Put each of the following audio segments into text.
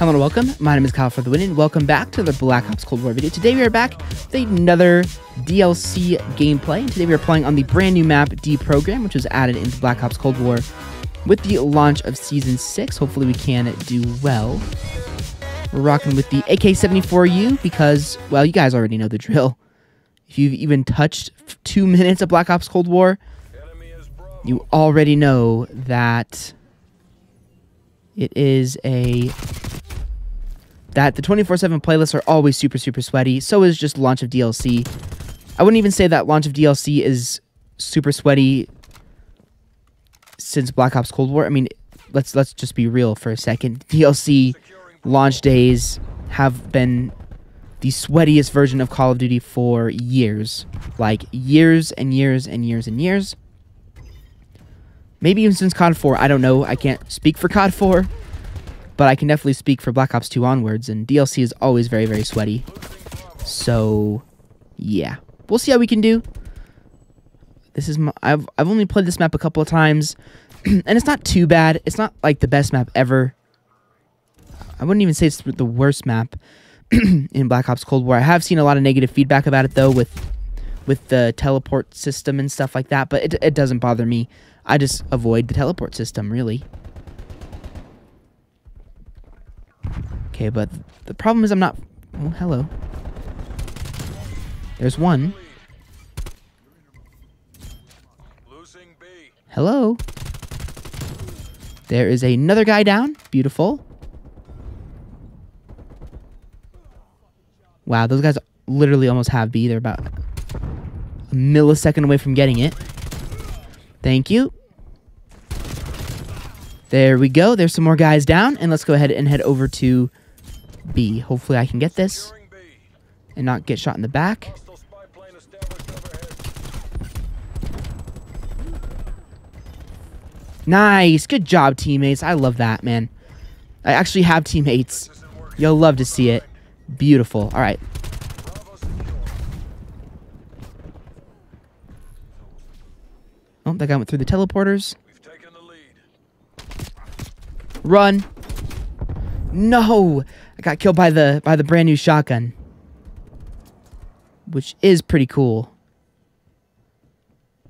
Hello and welcome. My name is Kyle for the win, and welcome back to the Black Ops Cold War video. Today we are back with another DLC gameplay, and today we are playing on the brand new map Deprogram, which was added into Black Ops Cold War with the launch of Season 6. Hopefully we can do well. We're rocking with the AK-74U because, well, you guys already know the drill. If you've even touched two minutes of Black Ops Cold War, you already know that it is a that the 24/7 playlists are always super super sweaty. So is just launch of DLC. I wouldn't even say that launch of DLC is super sweaty since Black Ops Cold War. I mean, let's let's just be real for a second. DLC launch days have been the sweatiest version of Call of Duty for years. Like years and years and years and years. Maybe even since COD 4, I don't know. I can't speak for COD 4 but I can definitely speak for Black Ops 2 onwards, and DLC is always very, very sweaty. So, yeah. We'll see how we can do. This is my, I've, I've only played this map a couple of times, and it's not too bad. It's not, like, the best map ever. I wouldn't even say it's the worst map in Black Ops Cold War. I have seen a lot of negative feedback about it, though, with with the teleport system and stuff like that, but it, it doesn't bother me. I just avoid the teleport system, really. Okay, but the problem is I'm not... Oh, hello. There's one. Hello. There is another guy down. Beautiful. Wow, those guys literally almost have B. They're about a millisecond away from getting it. Thank you. There we go. There's some more guys down. And let's go ahead and head over to B. Hopefully I can get this and not get shot in the back. Nice. Good job, teammates. I love that, man. I actually have teammates. You'll love to see it. Beautiful. All right. Oh, that guy went through the teleporters. Run. No. I got killed by the by the brand new shotgun. Which is pretty cool.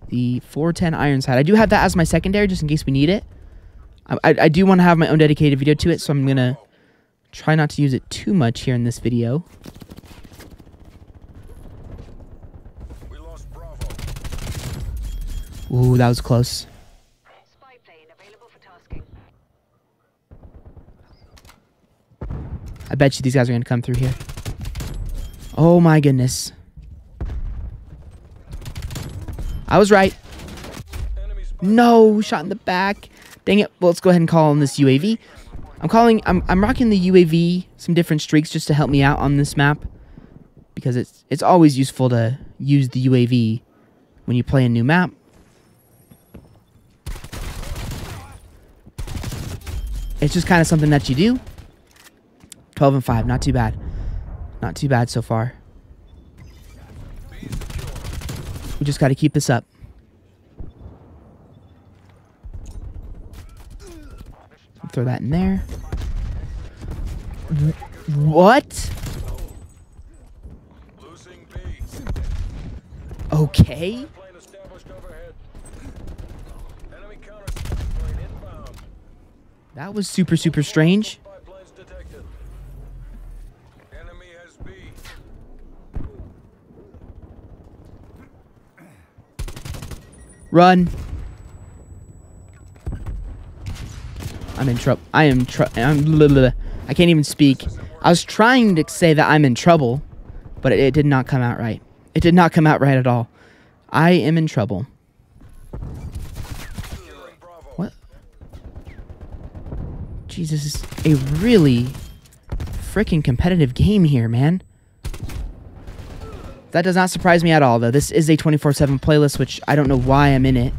The 410 Ironside. I do have that as my secondary just in case we need it. I, I, I do want to have my own dedicated video to it, so I'm going to try not to use it too much here in this video. Ooh, that was close. I bet you these guys are going to come through here. Oh my goodness. I was right. No, shot in the back. Dang it. Well, let's go ahead and call on this UAV. I'm calling, I'm, I'm rocking the UAV, some different streaks just to help me out on this map. Because it's, it's always useful to use the UAV when you play a new map. It's just kind of something that you do. 12 and 5. Not too bad. Not too bad so far. We just got to keep this up. Throw that in there. What? Okay. That was super, super strange. Run. I'm in trouble. I am trouble. I'm blah, blah, blah. I can't even speak. I was trying to say that I'm in trouble, but it, it did not come out right. It did not come out right at all. I am in trouble. What? Jesus, is a really freaking competitive game here, man. That does not surprise me at all, though. This is a 24-7 playlist, which I don't know why I'm in it.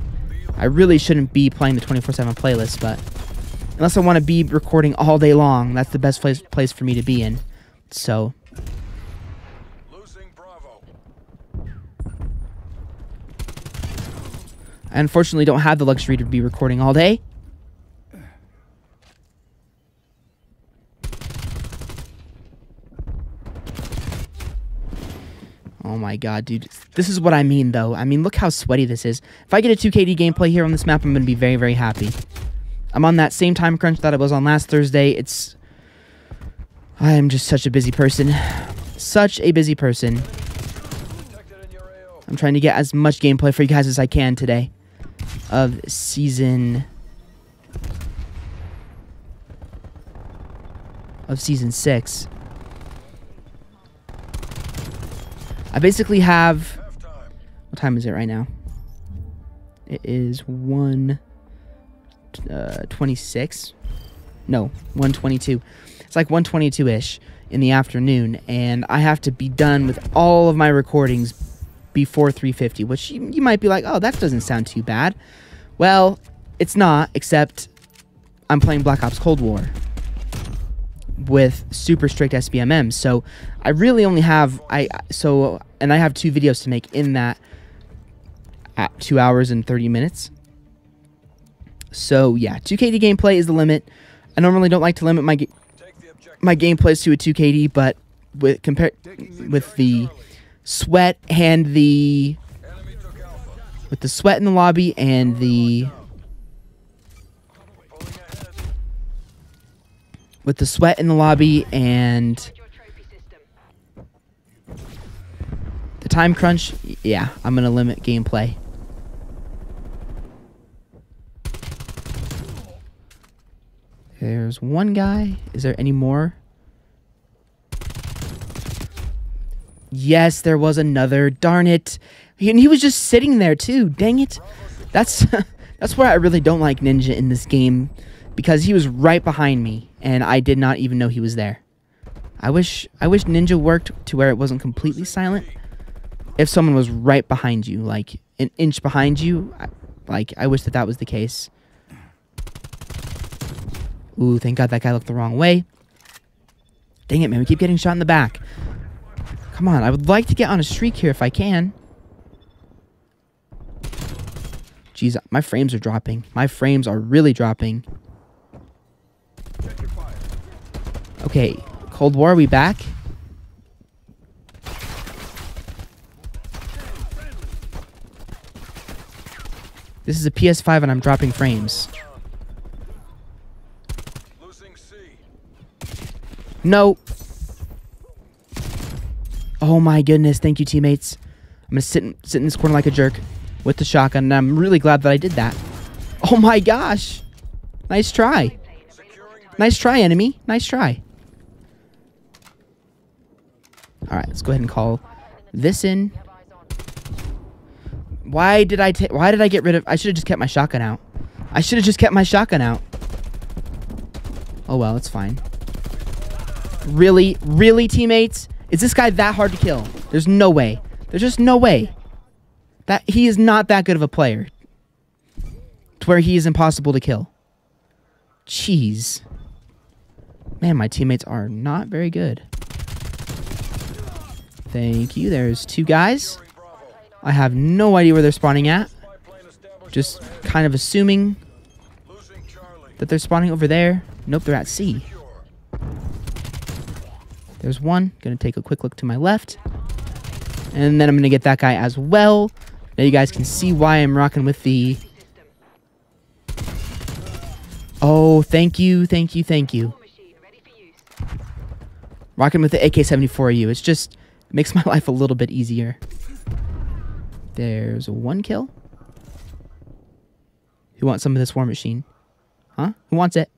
I really shouldn't be playing the 24-7 playlist, but... Unless I want to be recording all day long, that's the best place, place for me to be in. So... I unfortunately don't have the luxury to be recording all day. my god, dude. This is what I mean, though. I mean, look how sweaty this is. If I get a 2KD gameplay here on this map, I'm going to be very, very happy. I'm on that same time crunch that I was on last Thursday. It's... I am just such a busy person. Such a busy person. I'm trying to get as much gameplay for you guys as I can today. Of season... Of season 6. I basically have... What time is it right now? It is 1... Uh, 26? No, 122. It's like 122-ish in the afternoon, and I have to be done with all of my recordings before 350, which you, you might be like, oh, that doesn't sound too bad. Well, it's not, except I'm playing Black Ops Cold War with super strict SBMM. So I really only have I so and I have two videos to make in that at 2 hours and 30 minutes. So yeah, 2KD gameplay is the limit. I normally don't like to limit my my gameplays to a 2KD, but with compare with the sweat and the with the sweat in the lobby and the with the sweat in the lobby and the time crunch, yeah, I'm going to limit gameplay. There's one guy. Is there any more? Yes, there was another. Darn it. And he was just sitting there too. Dang it. That's that's where I really don't like Ninja in this game because he was right behind me and I did not even know he was there. I wish I wish Ninja worked to where it wasn't completely silent. If someone was right behind you, like an inch behind you, I, like I wish that that was the case. Ooh, thank God that guy looked the wrong way. Dang it, man, we keep getting shot in the back. Come on, I would like to get on a streak here if I can. Jeez, my frames are dropping. My frames are really dropping. Okay, Cold War, are we back? This is a PS5 and I'm dropping frames. No. Oh my goodness, thank you teammates. I'm gonna sit in, sit in this corner like a jerk with the shotgun and I'm really glad that I did that. Oh my gosh. Nice try. Nice try, enemy. Nice try. Alright, let's go ahead and call this in. Why did I take? why did I get rid of I should have just kept my shotgun out. I should have just kept my shotgun out. Oh well, it's fine. Really? Really, teammates? Is this guy that hard to kill? There's no way. There's just no way. That he is not that good of a player. To where he is impossible to kill. Jeez. Man, my teammates are not very good. Thank you. There's two guys. I have no idea where they're spawning at. Just kind of assuming that they're spawning over there. Nope, they're at C. There's one. Gonna take a quick look to my left. And then I'm gonna get that guy as well. Now you guys can see why I'm rocking with the... Oh, thank you, thank you, thank you. Rocking with the AK-74U. It's just Makes my life a little bit easier. There's one kill. Who wants some of this war machine? Huh? Who wants it?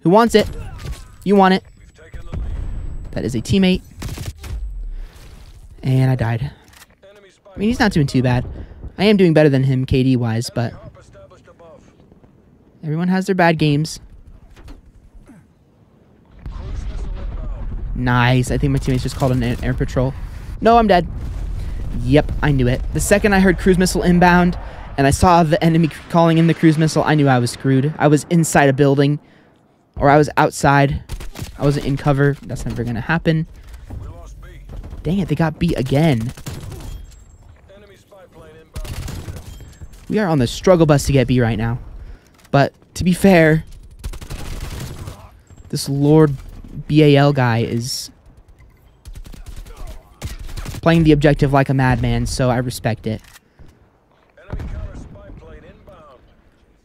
Who wants it? You want it. That is a teammate. And I died. I mean, he's not doing too bad. I am doing better than him KD-wise, but... Everyone has their bad games. Nice. I think my teammates just called an air patrol. No, I'm dead. Yep, I knew it. The second I heard cruise missile inbound and I saw the enemy calling in the cruise missile, I knew I was screwed. I was inside a building or I was outside. I wasn't in cover. That's never going to happen. Dang it, they got beat again. We are on the struggle bus to get B right now. But to be fair, this Lord BAL guy is playing the objective like a madman, so I respect it.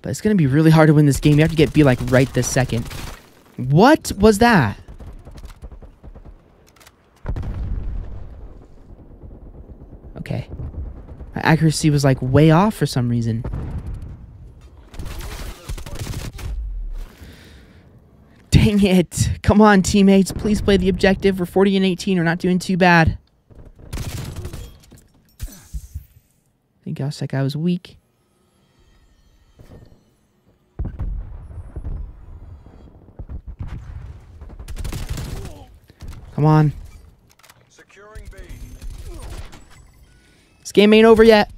But it's going to be really hard to win this game. You have to get B like right this second. What was that? Okay. My accuracy was like way off for some reason. Dang it. Come on, teammates. Please play the objective. We're 40 and 18. We're not doing too bad. I think gosh, that guy was weak. Come on. This game ain't over yet.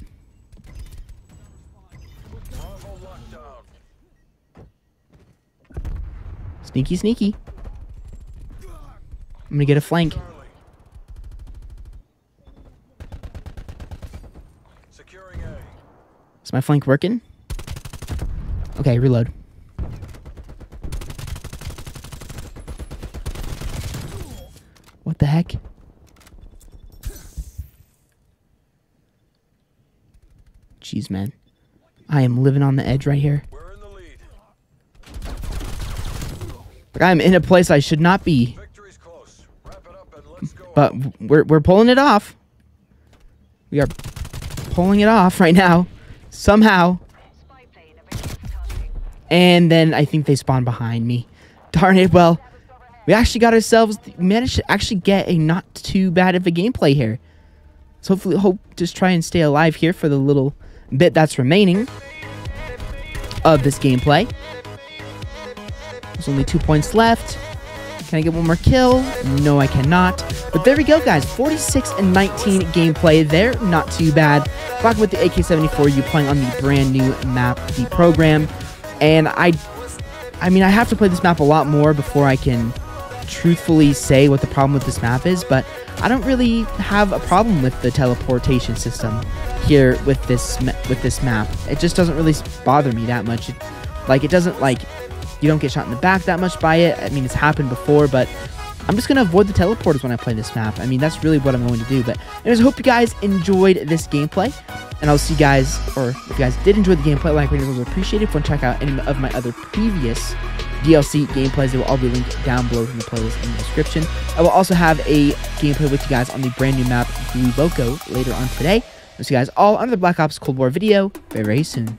Sneaky, sneaky. I'm gonna get a flank. Is my flank working? Okay, reload. What the heck? Jeez, man. I am living on the edge right here. Like I'm in a place I should not be. But we're we're pulling it off. We are pulling it off right now. Somehow. And then I think they spawn behind me. Darn it, well, we actually got ourselves managed to actually get a not too bad of a gameplay here. So hopefully hope just try and stay alive here for the little bit that's remaining of this gameplay. There's only two points left. Can I get one more kill? No, I cannot. But there we go, guys. 46 and 19 gameplay there. Not too bad. Rocking with the AK-74U playing on the brand new map, Deprogram. And I, I mean, I have to play this map a lot more before I can truthfully say what the problem with this map is. But I don't really have a problem with the teleportation system here with this with this map. It just doesn't really bother me that much. It, like, it doesn't, like, you don't get shot in the back that much by it. I mean, it's happened before, but I'm just going to avoid the teleporters when I play this map. I mean, that's really what I'm going to do. But anyways, I hope you guys enjoyed this gameplay. And I'll see you guys, or if you guys did enjoy the gameplay, like rating was appreciated. If you want to check out any of my other previous DLC gameplays, they will all be linked down below in the playlist in the description. I will also have a gameplay with you guys on the brand new map Blue Loco later on today. I'll see you guys all under the Black Ops Cold War video very, very soon.